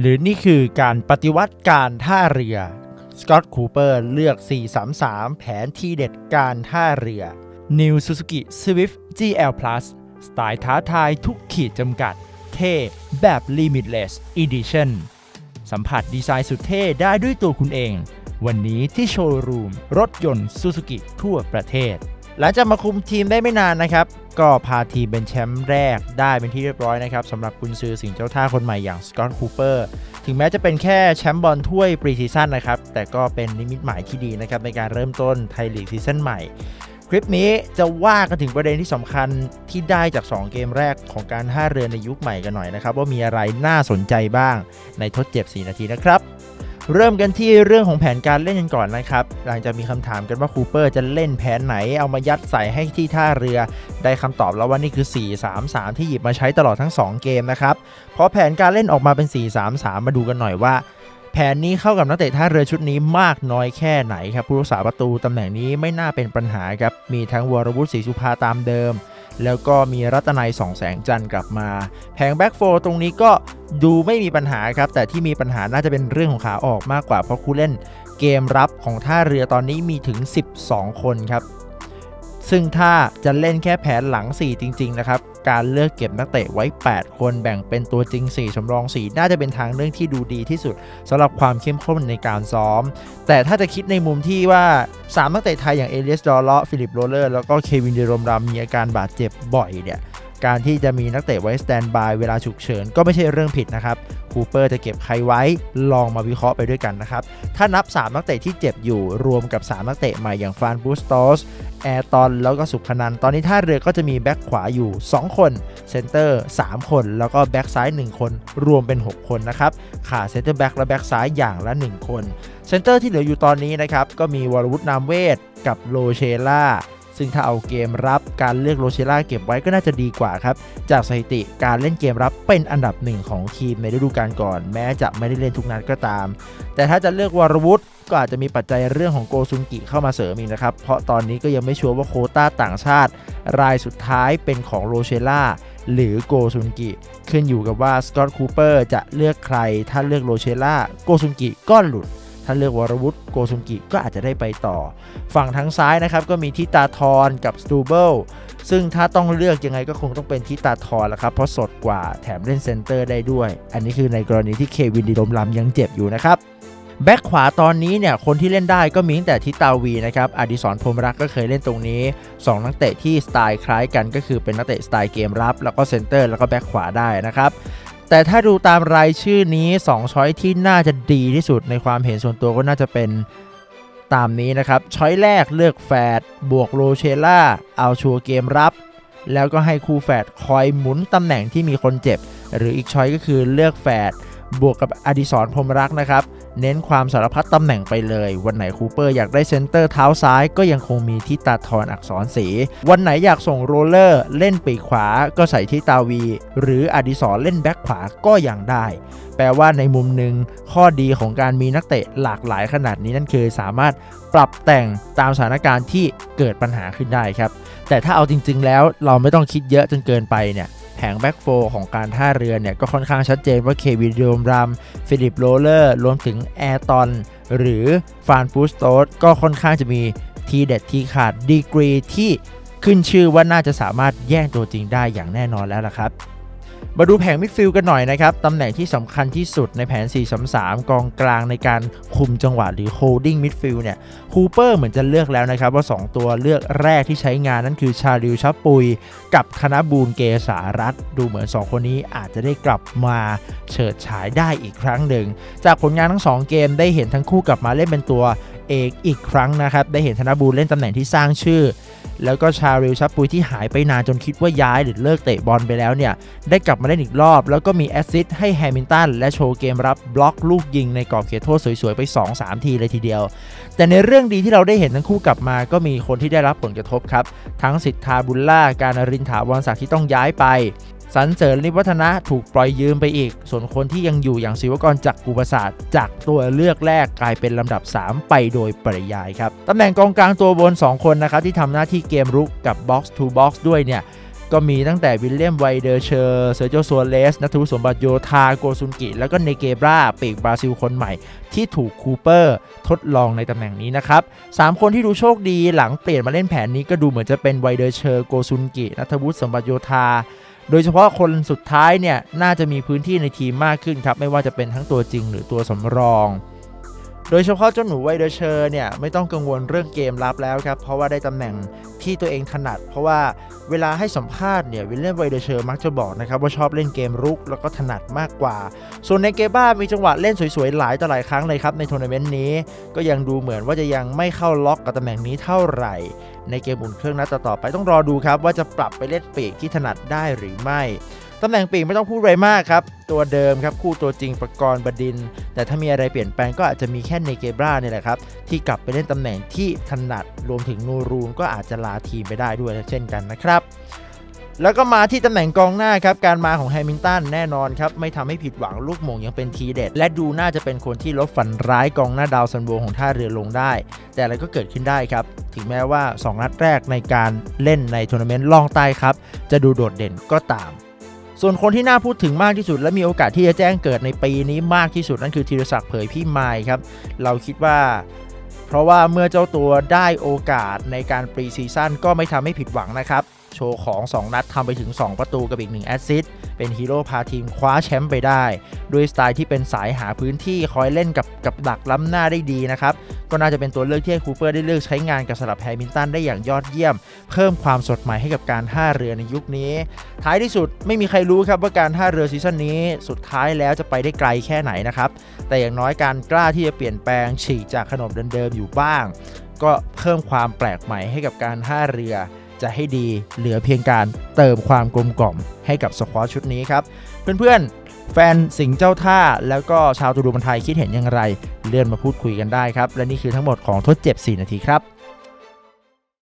หรือนี่คือการปฏิวัติการท่าเรือ สกอตต์คูเปอร์เลือก 433 แผนที่เด็ดการท่าเรือ New Suzuki Swift GL Plus สไตล์ท้าทายทุกขีดจำกัด เท่แบบ Limitless Edition สัมผัสดีไซน์สุดเท่ได้ด้วยตัวคุณเอง วันนี้ที่โชว์รูม รถยนต์ Suzuki ทั่วประเทศ หลังจากมาคุมทีมได้ไม่นานนะครับ ก็พาทีมเป็นแชมป์แรกได้เป็นที่เรียบร้อยนะครับสำหรับกุนซือสิงเจ้าท่าคนใหม่อย่างสกอตคูเปอร์ถึงแม้จะเป็นแค่แชมป์บอลถ้วย pre-season นะครับ แต่ก็เป็นนิมิตหมายที่ดีนะครับในการเริ่มต้นไทยลีก season ใหม่ คลิปนี้จะว่ากันถึงประเด็นที่สำคัญที่ได้จาก 2 เกมแรกของการท่าเรือในยุคใหม่กันหน่อยนะครับว่ามีอะไรน่าสนใจบ้างในทดเจ็บ 4 นาทีนะครับ เริ่มกันที่เรื่องของแผนการเล่นกันก่อนนะครับ หลังจากมีคำถามกันว่าคูเปอร์จะเล่นแผนไหน เอามายัดใส่ให้ที่ท่าเรือ ได้คำตอบแล้วว่านี่คือ 4-3-3 ที่หยิบมาใช้ตลอดทั้ง 2 เกมนะครับ เพราะแผนการเล่นออกมาเป็น 4-3-3 มาดูกันหน่อยว่าแผนนี้เข้ากับนักเตะท่าเรือชุดนี้มากน้อยแค่ไหนครับผู้รักษาประตูตำแหน่งนี้ไม่น่าเป็นปัญหาครับ มีทั้งวรวุฒิศรีสุภาตามเดิม แล้วก็มีรัตนัยสองแสงจันทร์กลับมา แผงแบ็กโฟตรงนี้ก็ดูไม่มีปัญหาครับ แต่ที่มีปัญหาน่าจะเป็นเรื่องของขาออกมากกว่าเพราะคู่เล่นเกมรับของท่าเรือตอนนี้มีถึง 12 คนครับ ซึ่งถ้าจะเล่นแค่แผนหลัง 4 จริง ๆ นะครับ การเลือกเก็บนักเตะไว้ 8 คนแบ่งเป็นตัวจริง 4สำรอง 4 น่าจะเป็นทางเลือกที่ดูดีที่สุดสำหรับความเข้มข้นในการซ้อม แต่ถ้าจะคิดในมุมที่ว่า 3 นักเตะไทยอย่างเอเลียสดอลเลาะฟิลิปโรลเลอร์ แล้วก็เควินดีรมรัมย์มีอาการบาดเจ็บบ่อยเนี่ยการที่จะมีนักเตะไว้ standby เวลาฉุกเฉินก็ไม่ใช่เรื่องผิดนะครับ คูเปอร์จะเก็บใครไว้ ลองมาวิเคราะห์ไปด้วยกันนะครับ ถ้านับ 3 นักเตะที่เจ็บอยู่รวมกับ 3 นักเตะใหม่อย่างฟานบูสตอสแอร์ตอนแล้วก็สุพนันท์ตอนนี้ท่าเรือก็จะมีแบ็คขวาอยู่ 2 คนเซนเตอร์3 คน แล้วก็แบ็คซ้าย 1 คนรวมเป็น 6 คนนะครับขาเซนเตอร์แบ็คและแบ็คซ้ายอย่างละ 1 คนเซนเตอร์ที่เหลืออยู่ตอนนี้นะครับก็มีวรวุฒินามเวชกับโรเชล่า ซึ่งถ้าเอาเกมรับการเลือกโรเชล่าเก็บไว้ก็น่าจะดีกว่าครับ จากสถิติการเล่นเกมรับเป็นอันดับหนึ่งของทีมในฤดูกาลก่อน แม้จะไม่ได้เล่นทุกนัดก็ตาม แต่ถ้าจะเลือกวรวุฒิก็อาจจะมีปัจจัยเรื่องของโกซุนกิเข้ามาเสริมอีกนะครับ เพราะตอนนี้ก็ยังไม่ชัวร์ว่าโควต้าต่างชาติ รายสุดท้ายเป็นของโรเชล่าหรือโกซุนกิขึ้นอยู่กับว่าสกอตคูเปอร์จะเลือกใคร ถ้าเลือกโรเชล่าโกซุนกิก็หลุด ถ้าเลือกวรวุฒิโกซุนกิก็อาจจะได้ไปต่อ ฝั่งทางซ้ายนะครับก็มีทิตาธรกับสตูเบิลซึ่งถ้าต้องเลือกยังไงก็คงต้องเป็นทิตาธรละครับ เพราะสดกว่าแถมเล่นเซนเตอร์ได้ด้วย อันนี้คือในกรณีที่เควินดีรมรัมย์ยังเจ็บอยู่นะครับแบ็คขวาตอนนี้เนี่ยคนที่เล่นได้ก็มีตั้งแต่ทิตาวีร์นะครับอดิศรพรหมรักษ์ก็เคยเล่นตรงนี้ 2 นักเตะที่สไตล์คล้ายกันก็คือเป็นนักเตะสไตล์เกมรับ แล้วก็เซนเตอร์แล้วก็แบ็คขวาได้นะครับ แต่ถ้าดูตามรายชื่อนี้2 choice ที่น่าจะดีที่สุดในความเห็นส่วนตัวก็น่าจะเป็นตามนี้นะครับ choice แรกเลือกแฟดบวกโรเชล่าเอาชัวร์เกมรับ แล้วก็ให้คู่แฟดคอยหมุนตำแหน่งที่มีคนเจ็บ หรืออีก choice ก็คือเลือกแฟดบวกกับอดิศรพรหมรักษ์นะครับ เน้นความสารพัดตำแหน่งไปเลย วันไหนคูเปอร์อยากได้เซนเตอร์เท้าซ้ายก็ยังคงมีทิตาธรอักษรศรี วันไหนอยากส่งโรลเลอร์ เล่นปีกขวาก็ใส่ทิตาวีร์ หรืออดิศรเล่นแบ็คขวาก็ยังได้ แปลว่าในมุมหนึ่งข้อดีของการมีนักเตะหลากหลายขนาดนี้นั่นคือสามารถปรับแต่งตามสถานการณ์ที่เกิดปัญหาขึ้นได้ครับ แต่ถ้าเอาจริง ๆ แล้วเราไม่ต้องคิดเยอะจนเกินไปเนี่ย แผง back four ของการท่าเรือเนี่ยก็ค่อนข้างชัดเจนว่าเควินดีรมรัมย์ฟิลิปโรลเลอร์รวมถึงแอร์ตอนหรือฟานบูสตอสก็ค่อนข้างจะมีทีเด็ดทีขาดดีกรีที่ขึ้นชื่อว่าน่าจะสามารถแย่งตัวจริงได้อย่างแน่นอนแล้วล่ะครับ มาดูแผงมิดฟิลด์กันหน่อยนะครับ ตำแหน่งที่สำคัญที่สุดในแผน 4-3-3 กองกลางในการคุมจังหวะหรือ holding midfield เนี่ย คูเปอร์เหมือนจะเลือกแล้วนะครับ ว่า 2 ตัวเลือกแรกที่ใช้งานนั่นคือชาริลชัปปุยส์ กับธนบูรณ์เกษารัตน์ดูเหมือน 2 คนนี้อาจจะได้กลับมาเฉิดฉายได้อีกครั้งหนึ่ง จากผลงานทั้ง 2 เกมได้เห็นทั้งคู่กลับมาเล่นเป็นตัว เอกอีกครั้งนะครับ ได้เห็นธนบูรณ์เล่นตำแหน่งที่สร้างชื่อ แล้วก็ชาริลชัปปุยส์ที่หายไปนานจนคิดว่าย้ายหรือเลิกเตะบอลไปแล้วเนี่ย ได้กลับมาเล่นอีกรอบ แล้วก็มีแอสซิสต์ให้แฮมิลตันและโชว์เกมรับบล็อกลูกยิงในกรอบเขตโทษสวยๆ ไป 2-3 ทีเลยทีเดียว แต่ในเรื่องดีที่เราได้เห็นทั้งคู่กลับมา ก็มีคนที่ได้รับผลกระทบครับ ทั้งสิทธาบุลล่าการรินถาวรศักดิ์ที่ต้องย้ายไป สรรเสริญลิ้มวัฒนะถูกปล่อยยืมไปอีก ส่วนคนที่ยังอยู่อย่างศิวกรจักขุประสาทจากตัวเลือกแรกกลายเป็นลำดับ 3 ไปโดยปริยายครับตำแหน่งกองกลางตัวบน 2 คนนะครับที่ทำหน้าที่เกมรุกกับ Box to Box ด้วยเนี่ยก็มีตั้งแต่วิลเลียมไวเดอร์เชอร์เซอร์จิโอซัวเรซณัฐวุฒิสมบัติโยธาโกซุนกิ แล้วก็เนเกบาปีกบราซิลคนใหม่ ที่ถูกคูเปอร์ทดลองในตำแหน่งนี้นะครับสามคนที่ดูโชคดีหลังเปลี่ยนมาเล่นแผนนี้ก็ดูเหมือนจะเป็นไวเดอร์เชอร์โกซุนกิณัฐวุฒิสมบัติโยธา โดยเฉพาะคนสุดท้ายเนี่ยน่าจะมีพื้นที่ในทีมมากขึ้นครับไม่ว่าจะเป็นทั้งตัวจริงหรือตัวสำรอง โดยเฉพาะเจ้าหนูไวเดอร์เชอร์เนี่ยไม่ต้องกังวลเรื่องเกมรับแล้วครับ เพราะว่าได้ตำแหน่งที่ตัวเองถนัด เพราะว่าเวลาให้สัมภาษณ์เนี่ยวิลเลียมไวเดอร์เชอร์มักจะบอกนะครับว่าชอบเล่นเกมรุกแล้วก็ถนัดมากกว่า ส่วนในเกบ้ามีจังหวะเล่นสวยๆหลายต่อหลายครั้งเลยครับในทัวร์นาเมนต์นี้ ก็ยังดูเหมือนว่าจะยังไม่เข้าล็อกกับตำแหน่งนี้เท่าไหร่ ในเกมอุ่นเครื่องนัดต่อๆไปต้องรอดูครับว่าจะปรับไปเล่นปีกที่ถนัดได้หรือไม่ ตำแหน่งปีกไม่ต้องพูดอะไรมากครับ ตัวเดิมครับคู่ตัวจริงประกรณ์บดิน แต่ถ้ามีอะไรเปลี่ยนแปลงก็อาจจะมีแค่เนเกบราเนี่ยแหละครับ ที่กลับไปเล่นตำแหน่งที่ถนัดรวมถึงนูรูนก็อาจจะลาทีมไปได้ด้วยเช่นกันนะครับแล้วก็มาที่ตำแหน่งกองหน้าครับ การมาของแฮมิลตันแน่นอนครับ ไม่ทำให้ผิดหวังลูกโหม่งยังเป็นทีเด็ด และดูน่าจะเป็นคนที่ลบฝันร้ายกองหน้าดาวซัลโวของท่าเรือลงได้ แต่อะไรก็เกิดขึ้นได้ครับ ถึงแม้ว่า 2 นัดแรกในการเล่นในทัวร์นาเมนต์ล่องใต้ครับ จะดูโดดเด่นก็ตาม ส่วนคนที่น่าพูดถึงมากที่สุด และมีโอกาสที่จะแจ้งเกิดในปีนี้มากที่สุดนั่นคือธีรศักดิ์เผยพิมายครับ เราคิดว่า เพราะว่าเมื่อเจ้าตัวได้โอกาสในการ pre-season ก็ไม่ทำให้ผิดหวังนะครับ โชว์ของ 2 นัดทำไปถึง 2 ประตูกับอีก 1 แอสซิสต์เป็นฮีโร่พาทีมคว้าแชมป์ไปได้ ด้วยสไตล์ที่เป็นสายหาพื้นที่คอยเล่นกับกับดักล้ำหน้าได้ดีนะครับ ก็น่าจะเป็นตัวเลือกที่ให้คูเปอร์ได้เลือกใช้งานกับสลับแฮมิลตันได้อย่างยอดเยี่ยม เพิ่มความสดใหม่ให้กับการท่าเรือในยุคนี้ ท้ายที่สุดไม่มีใครรู้ครับว่าการท่าเรือ season นี้สุดท้ายแล้วจะไปได้ไกลแค่ไหนนะครับแต่อย่างน้อยการกล้าที่จะเปลี่ยนแปลงฉีกจากขนบเดิมๆอยู่บ้าง ก็เพิ่มความแปลกใหม่ให้กับการท่าเรือ จะให้ดีเหลือเพียงการเติมความกลมกล่อมให้กับสควอชชุดนี้ครับ เพื่อนๆ แฟนสิงห์เจ้าท่า แล้วก็ชาวตูดูบันไทยคิดเห็นอย่างไร เลื่อนมาพูดคุยกันได้ครับ และนี่คือทั้งหมดของทดเจ็บ 4 นาทีครับ